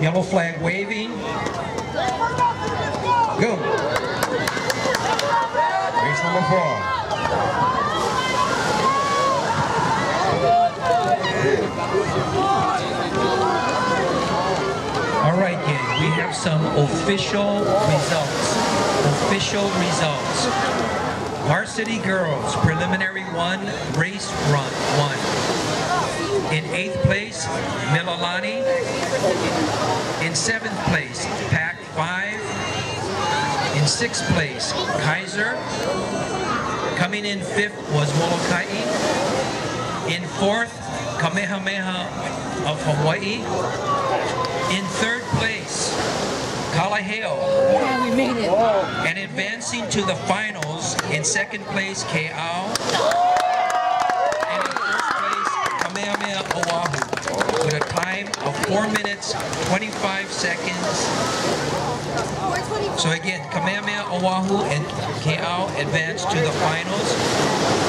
Yellow flag waving. Go. Race number four. All right, gang, we have some official results. Official results. Varsity Girls, preliminary one, race run one. In eighth place, Mililani. In seventh place, Pac Five. In sixth place, Kaiser. Coming in fifth was Molokai. In fourth, Kamehameha of Hawaii. In third place, Kalaheo. Yeah, we made it. And advancing to the finals, in second place, Kea'au. And in first place, Kamehameha Oahu, with a time of 4 minutes, 25 seconds. So again, Kamehameha Oahu and Kea'au advanced to the finals.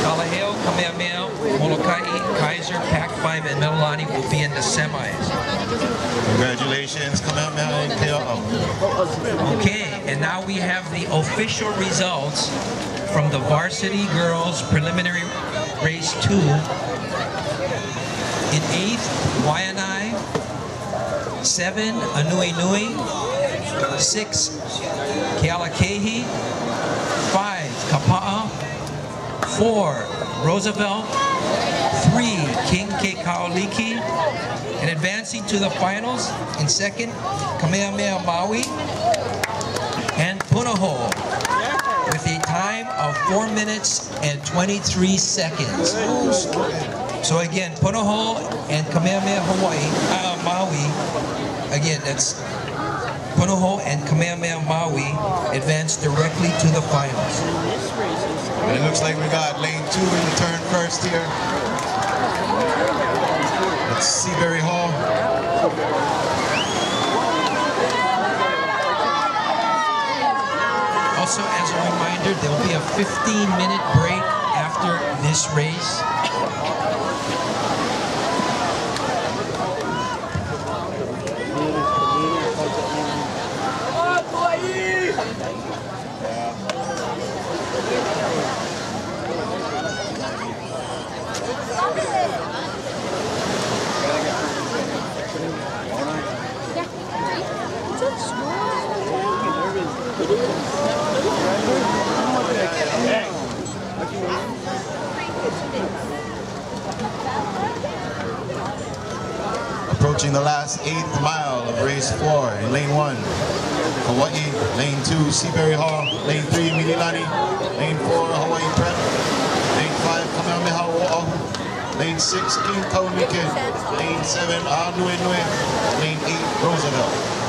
Kalaheo, Kamehameha, Molokai, Kaiser, Pac-5, and Mililani will be in the semis. Congratulations, Kamehameha and KO. Okay, and now we have the official results from the varsity girls preliminary race two. In eighth, Waianae. Seven, Anuenue. Six, Kealakehe. Five, Kapa'a. Four, Roosevelt. Three, King Kekaulike. And advancing to the finals in second, Kamehameha Maui and Punahou with a time of 4 minutes and 23 seconds. So again, Punahou and Kamehameha Hawaii, uh, Maui, again, that's Punahou and Kamehameha Maui advance directly to the finals. And it looks like we got lane two in the turn first here. That's Seabury Hall. Also, as a reminder, there will be a 15-minute break after this race. Approaching the last eighth mile of race four in lane one. Hawaii, lane two, Seabury Hall, lane three, Mililani, lane four, Hawaii Prep, lane five, Kamehameha Oahu, lane six, King Kaunike, lane seven, ah Anuenue, lane eight, Roosevelt.